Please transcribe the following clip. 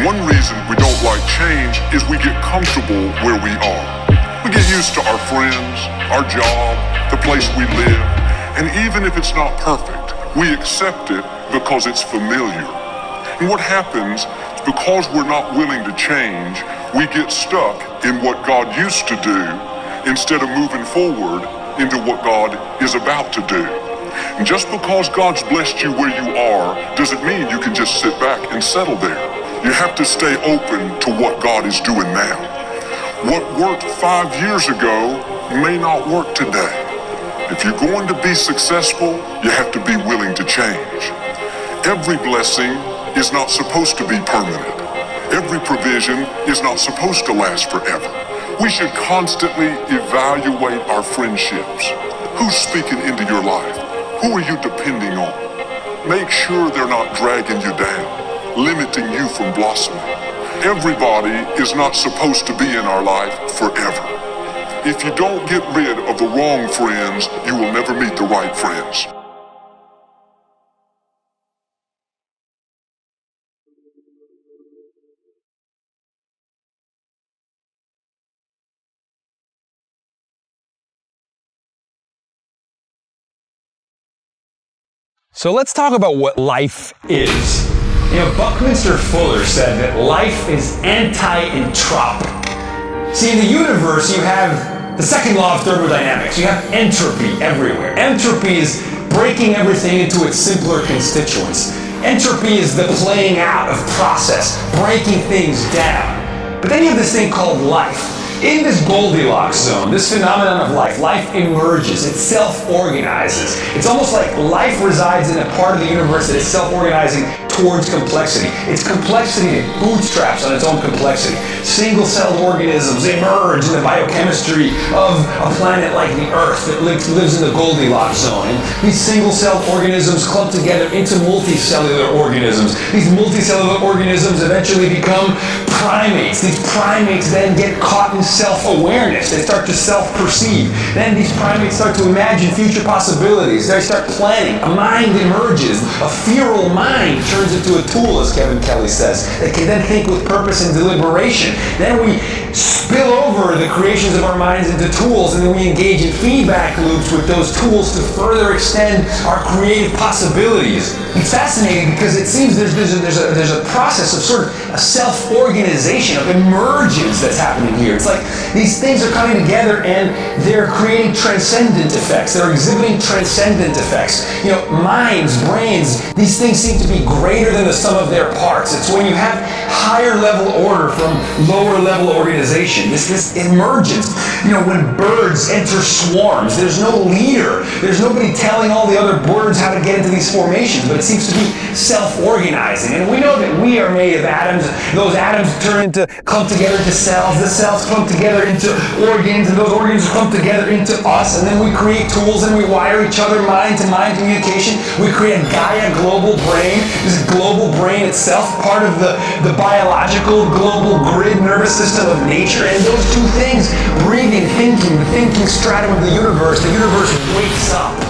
One reason we don't like change is we get comfortable where we are. We get used to our friends, our job, the place we live, and even if it's not perfect, we accept it because it's familiar. And what happens is because we're not willing to change, we get stuck in what God used to do instead of moving forward into what God is about to do. And just because God's blessed you where you are doesn't mean you can just sit back and settle there. You have to stay open to what God is doing now. What worked five years ago may not work today. If you're going to be successful, you have to be willing to change. Every blessing is not supposed to be permanent. Every provision is not supposed to last forever. We should constantly evaluate our friendships. Who's speaking into your life? Who are you depending on? Make sure they're not dragging you down, limiting you from blossoming. Everybody is not supposed to be in our life forever. If you don't get rid of the wrong friends, you will never meet the right friends. So let's talk about what life is. You know, Buckminster Fuller said that life is anti-entropic. See, in the universe, you have the second law of thermodynamics. You have entropy everywhere. Entropy is breaking everything into its simpler constituents. Entropy is the playing out of process, breaking things down. But then you have this thing called life. In this Goldilocks zone, this phenomenon of life, life emerges, it self organizes. It's almost like life resides in a part of the universe that is self organizing towards complexity. Its complexity that bootstraps on its own complexity. Single celled organisms emerge in the biochemistry of a planet like the Earth that lives in the Goldilocks zone. And these single celled organisms clump together into multicellular organisms. These multicellular organisms eventually become primates. These primates then get caught in self-awareness. They start to self-perceive. Then these primates start to imagine future possibilities. They start planning. A mind emerges. A feral mind turns into a tool, as Kevin Kelly says, that can then think with purpose and deliberation. Then we spill over the creations of our minds into tools, and then we engage in feedback loops with those tools to further extend our creative possibilities. It's fascinating because it seems there's, there's, a, there's, a, there's a process of sort of a self-organization, of emergence that's happening here. It's like these things are coming together and they're creating transcendent effects. They're exhibiting transcendent effects. You know, minds, brains, these things seem to be greater than the sum of their parts. It's when you have higher level order from lower level organization. This, this emergence. You know, when birds enter swarms, there's no leader. There's nobody telling all the other birds how to get into these formations, but it seems to be self-organizing. And we know that we are made of atoms. Those atoms turn into, clump together into cells. The cells clump together into organs, and those organs clump together into us. And then we create tools and we wire each other mind-to-mind communication. We create a Gaia global brain. This global brain itself, part of the, the biological global grid nervous system of nature. And those two things, breathing, thinking, the thinking stratum of the universe, the universe wakes up.